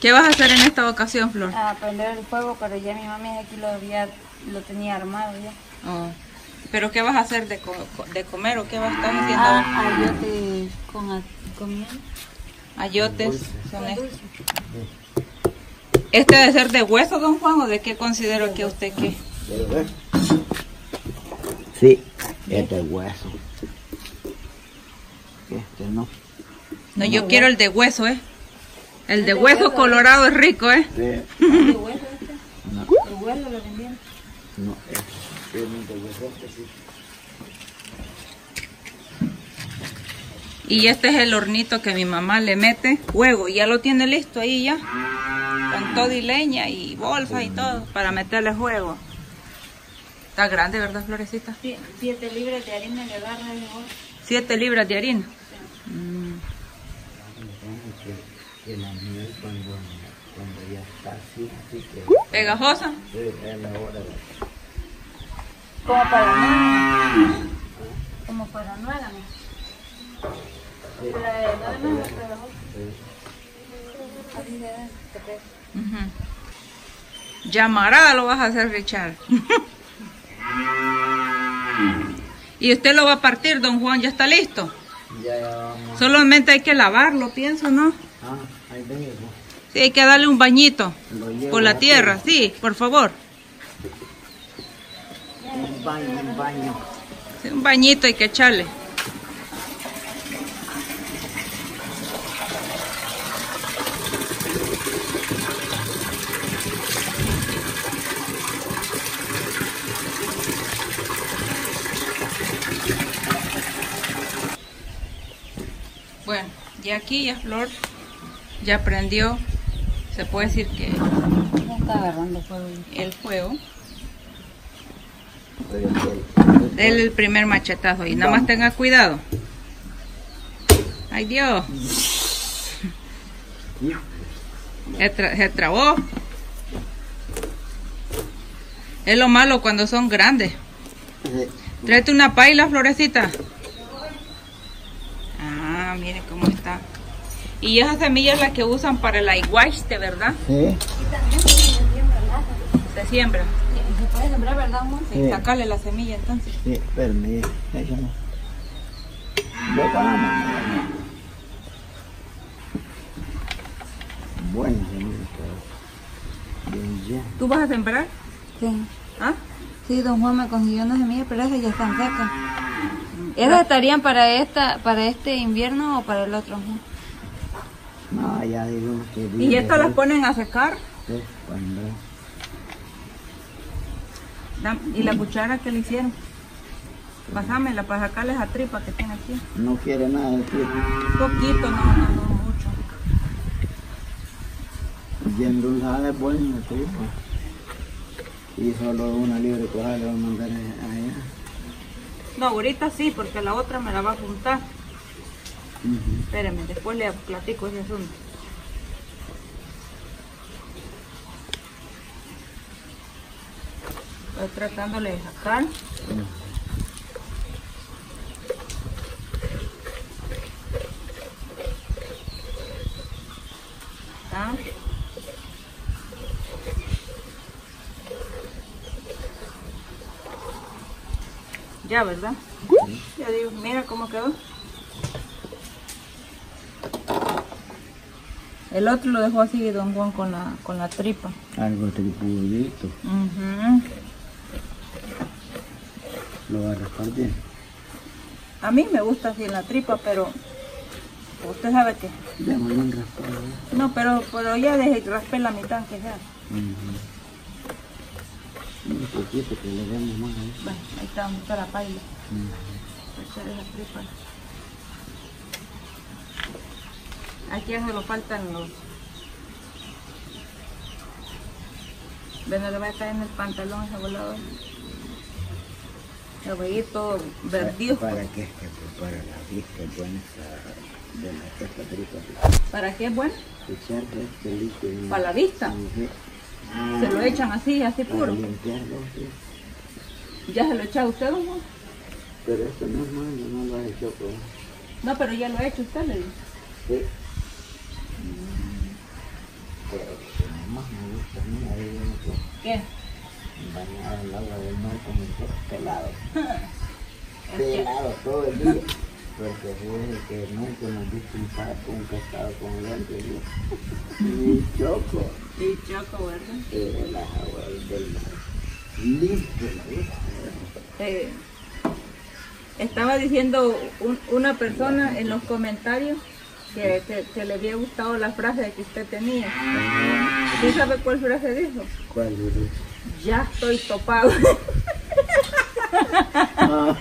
¿Qué vas a hacer en esta ocasión, Flor? A prender el fuego, pero ya mi mami aquí lo había, lo tenía armado ya. Oh. ¿Pero qué vas a hacer de, co- de comer o qué vas a estar haciendo? Ah, ayote con, con. Ayotes. Son estos. ¿Este debe ser de hueso, don Juan, o de qué considero que usted qué? Sí, este es hueso. Este no. No, yo quiero el de hueso, ¿eh? El de hueso colorado es rico, ¿eh? Sí. ¿De hueso este? No, ¿De hueso lo vendían? no, es realmente hueso. Este sí. Y este es el hornito que mi mamá le mete fuego. Ya lo tiene listo ahí ya. Con todo y leña y bolsa y todo para meterle fuego. Está grande, ¿verdad, Florecita? Sí, siete libras de harina le agarra el huevo. Siete libras de harina. Mm. Que la miel cuando, cuando ya está así, así que Pegajosa. sí, es la hora de... Como para nueva. Como para nueva, ¿no? Pero la de nueva no es pegajosa. Así se ve. Ujú. Llamarada lo vas a hacer, Richard. y usted lo va a partir, don Juan, ya está listo. Ya, ya vamos. Solamente hay que lavarlo, pienso, ¿no? Ah, ahí. Sí, hay que darle un bañito por la tierra, sí, por favor. Un baño, un baño. Sí, un bañito hay que echarle. Bueno, y aquí ya Flor ya prendió, se puede decir que Ya está agarrando fuego. el fuego. Dele el primer machetazo y nada más tenga cuidado. Ay Dios, se, tra- se trabó. Es lo malo cuando son grandes. Sí. Tráete una paila, florecita. Ah, mire cómo está. Y esa semilla es la que usan para el aguaste, ¿verdad? Sí. Y también se siembra. Se siembra. Se puede sembrar, ¿verdad, amor? Sí, sacarle la semilla entonces. Sí, no. Bota la mano. Bueno, señor, bien, ya. ¿Tú vas a sembrar? Sí. ¿Ah? Sí, don Juan me consiguió unas semillas, pero esas ya están secas. ¿Esas estarían para esta, para este invierno o para el otro? Juan? No, ya digamos que ¿Y estas las ponen a secar? Cuando Dam- ¿Y la cuchara que le hicieron? Pásamela para sacarle esa tripa que tiene aquí. no quiere nada de. Un poquito, no, no, no mucho. Bien dulzada es buena, sí, pues. Y solo una libre coja le voy a mandar allá. No, ahorita sí, porque la otra me la va a juntar. Ujú. Espérenme, después le platico ese asunto. Estoy tratándole de sacar. Ya, ¿verdad? Ya digo, mira cómo quedó. El otro lo dejó así, don Juan, con la, con la tripa. Algo tripudito. Ujú. Lo va a raspar bien. A mí me gusta así la tripa, pero usted sabe que... Démosle un raspado. ¿eh? No, pero, pero ya dejé raspé la mitad que sea. Ujú. Un poquito que le demos más ahí. Bueno, ahí está, donde está la paila. Ujú. Echar esa tripa. Aquí ya solo faltan los... Bueno, le va a caer en el pantalón ese volador. Se va a ir todo. Para que es que prepara la vista buena esa de la esta. ¿Para qué es bueno? Este. Para la vista. Se lo echan así, así puro. limpiarlo, sí. ¿Ya se lo echa usted, don Juan? Pero esto no es malo, no lo has hecho pues. No, pero ya lo ha hecho usted, le digo. Sí. Por también ahí viene que ¿Qué? bañar el agua del mar como que pelado. Pelado todo el día. Porque fíjese que nunca visto un pato, un pescado con lentes. Ni choco. Y choco, ¿verdad? Pero las aguas del mar. Limpio la vida. Eh, estaba diciendo un- una persona en los comentarios que, que- que le había gustado la frase que usted tenía. ¿Sí sabe cuál frase dijo? ¿Cuál es? Ya estoy topado. Ah,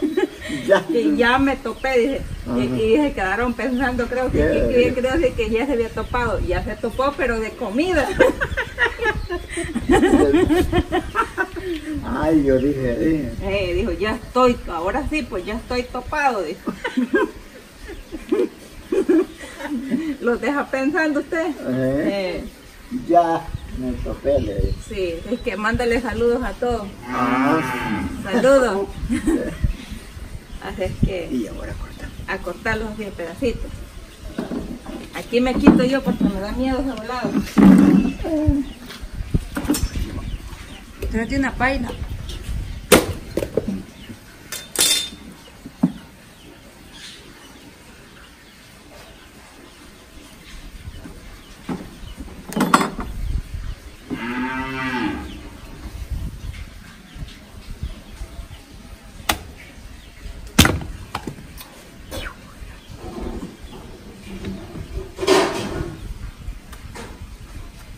ya. que ya me topé, dije. Y, y se quedaron pensando, creo que, que, que- creo que- ya se había topado. Ya se topó, pero de comida. Ay, yo dije, dije. Eh, dijo, ya estoy, ahora sí, pues ya estoy topado, dijo. ¿Los deja pensando usted? Eh, ya me topé, le sí, es que mándale saludos a todos. Ah, Saludos. Así es que y ahora corta. a cortarlos así en pedacitos. Aquí me quito yo porque me da miedo ese volado. Trate una paila.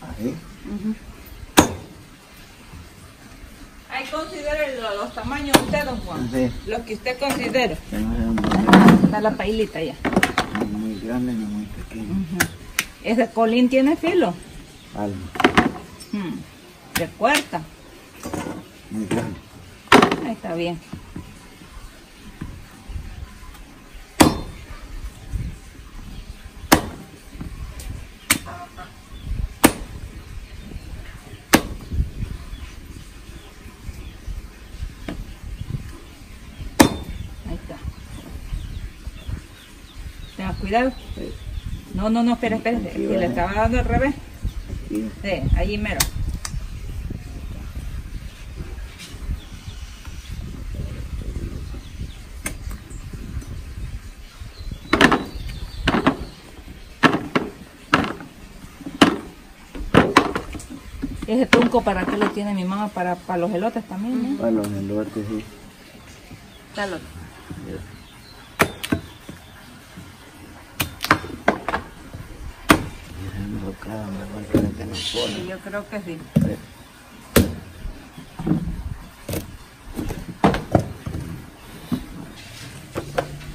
Ahí. Ahí considere lo- los tamaños de usted, don Juan. Sí. Lo que usted considere. Está la pailita ya. ni muy grande ni muy pequeño. Ese colín tiene filo. Algo. Hmm, De cuarta. Muy grande. Ahí está bien. Ahí está. No, no, no, espera, espera. Si le estaba dando al revés. Sí, allí mero. Ese trunco para qué lo tiene mi mamá para, para los elotes también, ¿no? Para los elotes, sí. Le tenemos Sí, yo creo que sí.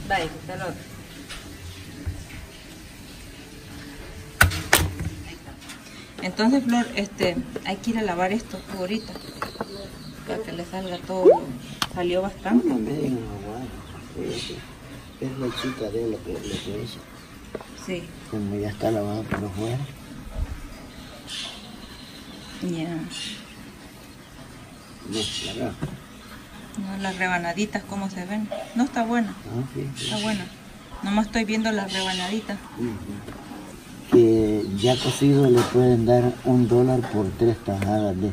Dale, que está el otro. Entonces, Flor, este, hay que ir a lavar esto ahorita. Para que le salga todo. Salió bastante. No me digan aguado. Sí, sí. Es la chica de lo que, lo que hizo. Sí, Como ya está lavado por afuera. Ya. No, las rebanaditas, ¿cómo se ven? No está buena, Ah, sí, sí. está buena. Nomás estoy viendo las rebanaditas. Que ya cocido le pueden dar un dólar por tres tajadas de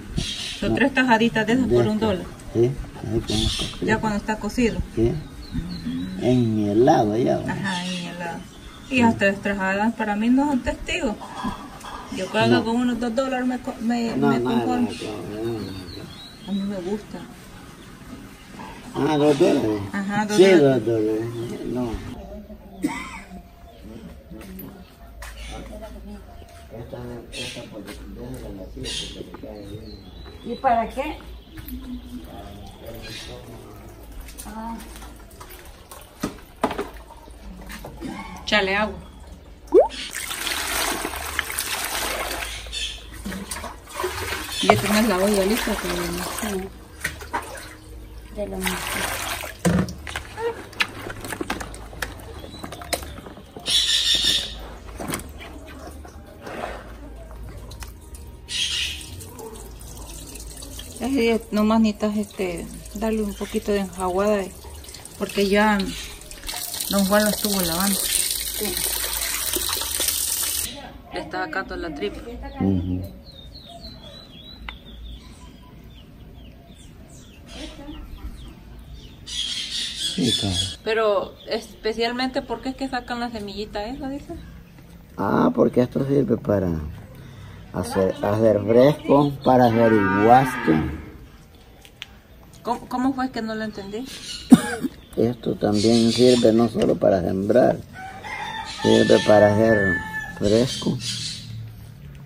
Son tres tajaditas de esas de por un dólar. Sí, ahí está. Ya cuando está cocido. Sí. En mi helado. ¿va? Ajá, ahí al lado. Y las tres tajadas para mí no son testigos. Yo creo No. que con unos dos dólares me, me, No, me conformo. A mí me gusta. Ah, dos dólares. Ajá, dos sí, dólares. dos dólares. No. Esta, esta por déjala así porque le cae bien. ¿Y para qué? Ah. Chale agua. Ya tenés la olla lista, pero no. De lo mismo. Es, nomás necesitas este, darle un poquito de enjaguada eh, porque ya don Juan lo estuvo lavando. Le está sacando la tripa. Ujú. Sí, claro. Pero especialmente, ¿por qué es que sacan la semillita esa, dice? Ah, porque esto sirve para hacer, hacer fresco, para hacer iguaste. ¿Cómo, cómo fue que no lo entendí? Esto también sirve no solo para sembrar, sirve para hacer fresco,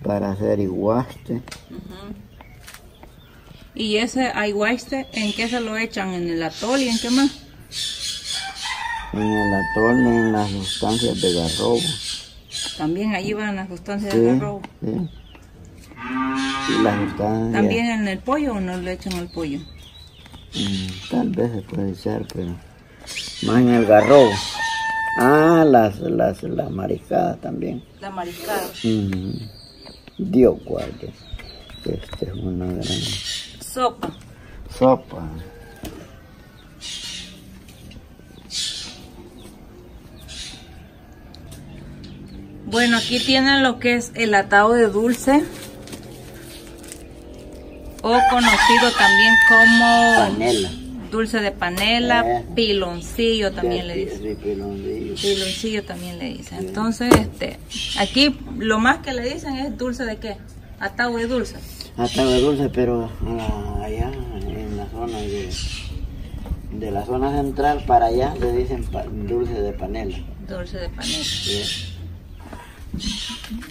para hacer iguaste. ¿Y ese ayahuasca en qué se lo echan? ¿En el atol y en qué más? En el atole, en las sustancias de garrobo. También ahí van las sustancias Sí, de garrobo. sí. Y las sustancias. ¿También en el pollo o no le echan al pollo? Mm, tal vez se puede echar, pero más en el garrobo. Ah, las, las, las mariscadas también. La mariscada. Mm, Dios guarde. Esta es una gran Sopa. sopa. Bueno, aquí tienen lo que es el atado de dulce. O conocido también como Panela. dulce de panela, Eh. piloncillo también le dicen. Piloncillo. Piloncillo también le dicen. Entonces, este, aquí lo más que le dicen es dulce de qué? Atado de dulce. Hasta de dulce, pero ah, allá en la zona de, de la zona central para allá le dicen dulce de panela. Dulce de panela. ¿sí?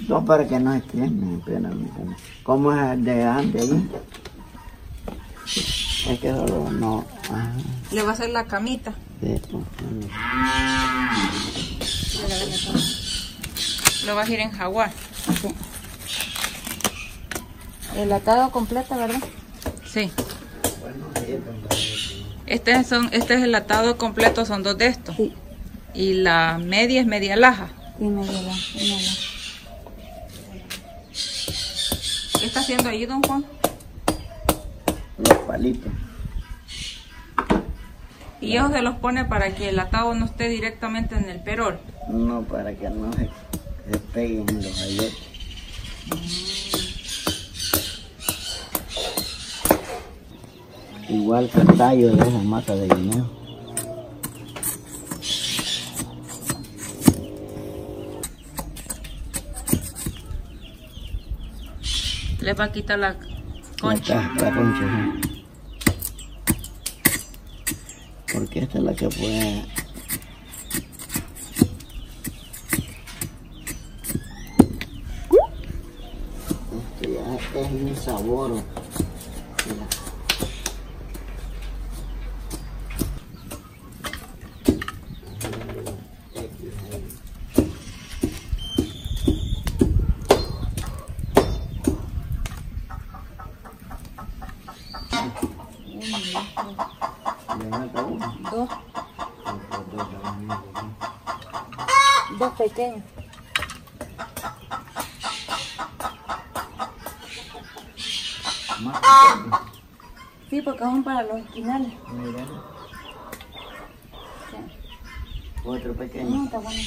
No para que no queme, espérame, espérame. ¿Cómo es el de antes ahí? Es que solo no. Ajá, Le va a hacer la camita. sí, pues. Lo vas a ir en jaguar. El atado completo, ¿verdad? Sí. Este, son, este es el atado completo, son dos de estos. Sí. Y la media es media laja. Y medio la, y medio. ¿Qué está haciendo ahí, don Juan? Los palitos. Y ellos se los pone para que el atado no esté directamente en el perol. No, para que no se, se peguen los ayotes. Igual que el tallo de esa mata de guineo. Les va a quitar la concha. La, concha. Porque esta es la que puede... Esto ya es un sabor. Mira. Le falta uno. Dos, Otros dos también. Más pequeño. Sí, porque son para los esquinales. Mira. Sí. Otro pequeño. No, está bueno.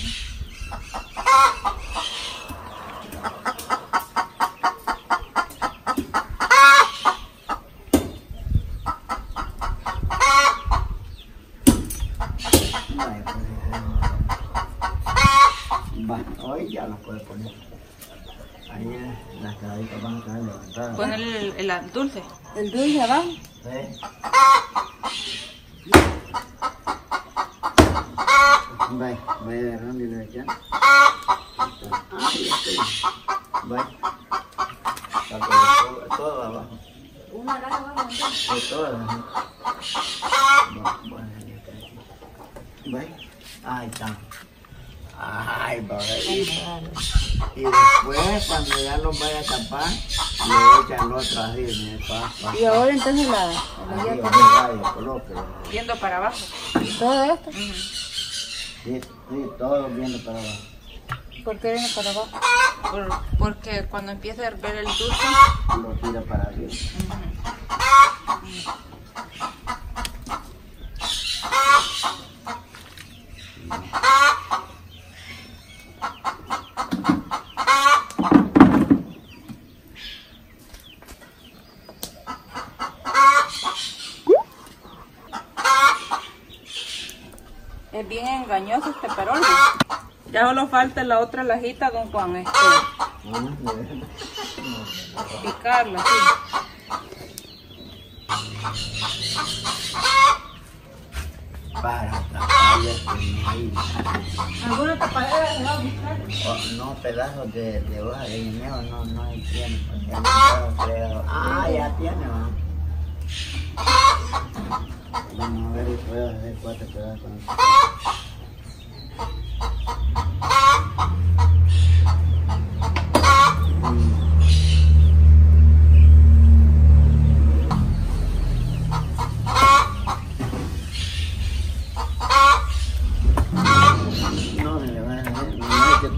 Vaya, pues, Va, hoy ya los puedes poner. Ahí eh, las cadaditas van a estar levantadas. Ponerle el, el dulce. El dulce abajo. ¿Sí? Vaya, vaya agarrando y le echando. Vaya. Todo, todo abajo. Una abajo. Todas. ¿no? Va- bueno, ahí está. Vaya. Ahí está. Ay, babita. Y después, cuando ya los vaya a tapar, le echan lo otro así, me pasa. Y ahora entonces la, colóquelo. Viendo para abajo. Todo esto. Sí, sí, todo viendo para abajo. ¿Por qué viene para abajo? Por- porque cuando empiece a hervir el dulce, Lo tira para arriba. Ya solo falta la otra lajita, don Juan, este, picarla, sí. Para taparle con. ¿Alguna tapadera se va a buscar? Oh, no, pedazos de, de hoja de guineo, no, no hay creo- Ah, ya tiene, ¿no? Vamos a ver y puedo hacer cuatro pedazos. No, me le van a hacer, no hay que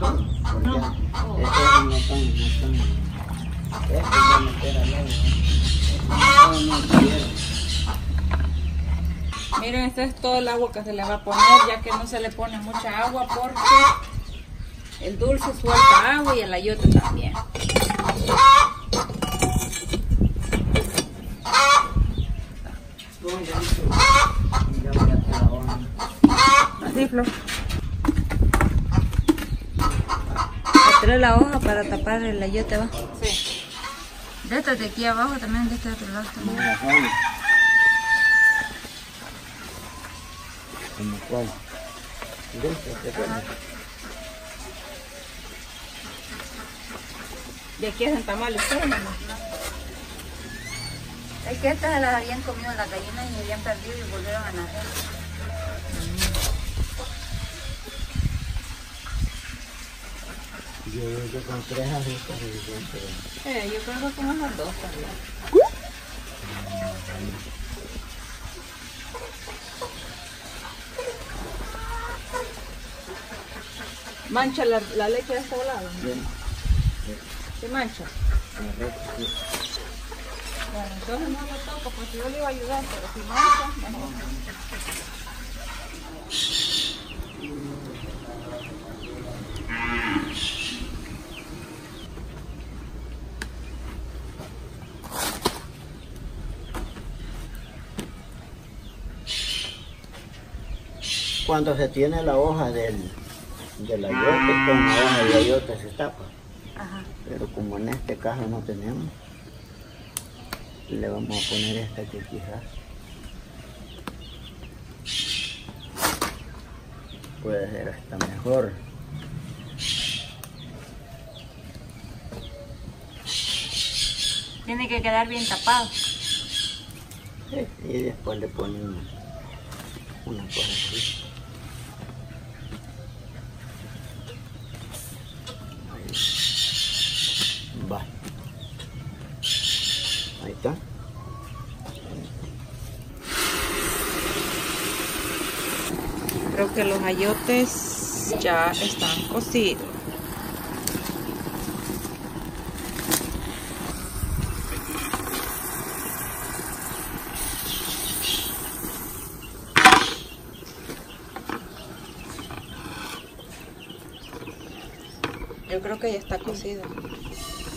estos no están, no están. Estos ya me quedan lejos. No, no quiero. Miren, este es todo el agua que se le va a poner, ya que no se le pone mucha agua porque el dulce suelta agua y el ayote también. Ya a. Así, Flor. Trae la hoja para tapar el ayote abajo. Sí. De este de aquí abajo también, de este otro lado también. ¿Como cuál? De este, ¿te acuerdas? De aquí es en tamales, ¿sí, mamá? Es que estas se las habían comido las gallinas y habían perdido y volvieron a nacer. Yo creo que con tres se suficiente. Eh, yo creo que con esas dos también. Mancha la, la leche de este lado. Bien, ¿Qué mancha? correcto, sí. Bueno, entonces no lo toco porque yo le iba a ayudar, pero si mancha, mejor. Cuando se tiene la hoja del, del ayote, con la hoja de ayote se tapa. Ajá. Pero como en este caso no tenemos, le vamos a poner esta que quizás puede ser hasta mejor. Tiene que quedar bien tapado. Sí, Y después le ponemos una cosa así. Ahí. Va. Ahí está. Creo que los ayotes ya están cocidos. Yo creo que ya está cocido.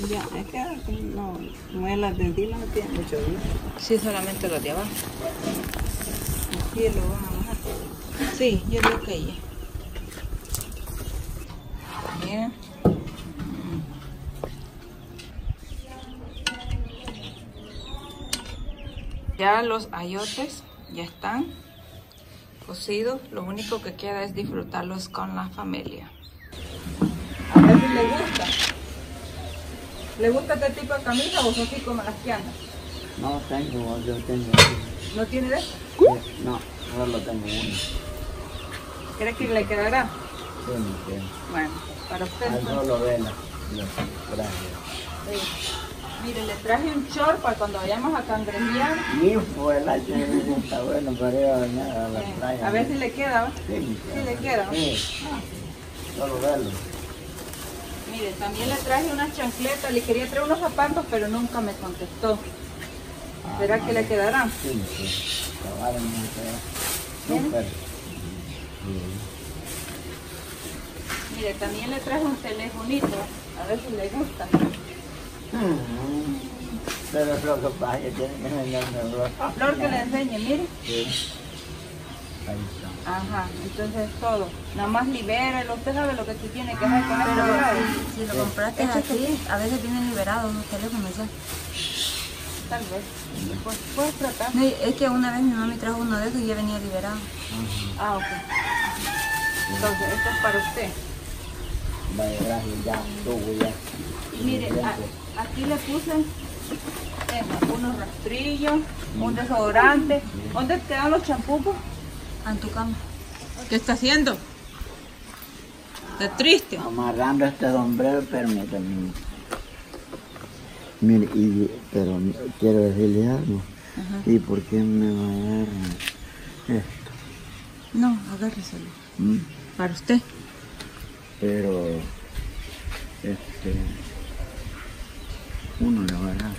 Ya, es que no, no es la dentilla, no tiene mucho gusto. Sí, solamente los de abajo. Aquí lo van a bajar. Sí, yo digo que ya. Ya los ayotes ya están cocidos. Lo único que queda es disfrutarlos con la familia. A ver si le gusta. ¿Le gusta este tipo de camisa o son así como las que andan? No tengo, yo tengo. ¿No tiene de eso? No, solo tengo uno. ¿Cree que le quedará? Sí, me quedo. Bueno, para usted. Ahí entonces. solo ve la, los trajes. Sí. Mire, le traje un short para cuando vayamos a cangrejear. Mi fue el año está bueno para ir a bañar a la playa. a ver si le queda. ¿va? Sí, me si le queda. Sí, solo verlo. Mire, también le traje unas chancletas. Le quería traer unos zapatos, pero nunca me contestó. Ah, ¿Será que le quedarán? Sí, sí. Acabaron hacer. Súper. Mire, también le traje un telefonito. A ver si le gusta. Mm. Pero lo que pasa, que enseñarme el rostro. Flor que le enseñe, mire. Sí. Ahí está. Ajá, entonces todo. Nada más libérelo, usted sabe lo que se tiene que hacer con Pero esto. si, si lo compraste así, a veces vienen liberados los teléfonos ya. Tal vez. Pues puedes tratar. No, es que una vez mi mami trajo uno de esos y ya venía liberado. Ah, ok. Entonces, esto es para usted. Vaya, gracias, ya, tuvo ya. Y mire, a- aquí le puse tenga, unos rastrillos, un desodorante. ¿Dónde quedan los champús? En tu cama. ¿Qué está haciendo? ¿Está triste? Amarrando este sombrero, permítame. Mire, y, pero quiero decirle algo. ¿Y por qué me va a dar esto? No, agárreselo. ¿Mm? Para usted. Pero, este, uno le va a dar.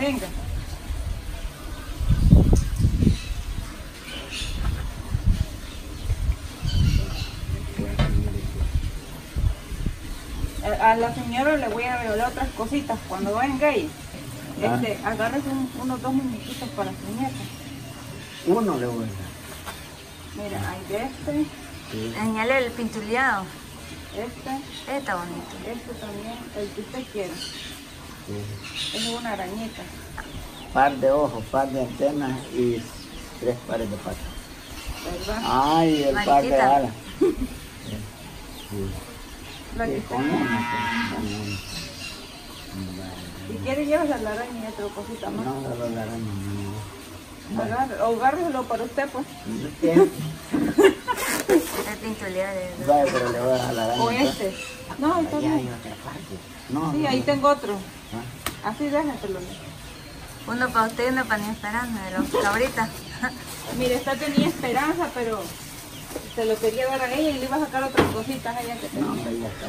Venga. A la señora le voy a regalar otras cositas cuando venga ahí. Ah. Este, agarres un- unos dos muñequitos para su nieta. Uno le voy a dar. Mira, hay de este, Sí. Añale el pintuleado. este, Está bonito. este también, el que usted quiera. Sí. Es una arañita. Par de ojos, par de antenas y tres pares de patas. ¿verdad? Ay, el par de alas. Sí. La. Si quiere, llévese la araña y otra cosita No, más. no, no, no, no, no. Agarre- O agárrelo para usted, pues. ¿Qué? El pintuleado. de- Vaya, pero le voy a dejar la araña. O este. No, está Allá hay bien. otra parte. No, Sí, no, ahí no. tengo otro. Ah, Así déjatelo. Uno para usted y uno para mi esperanza, de los cabritas. Mire, esta tenía esperanza, pero se lo quería dar a ella y le iba a sacar otras cositas a ella que No, tenía. está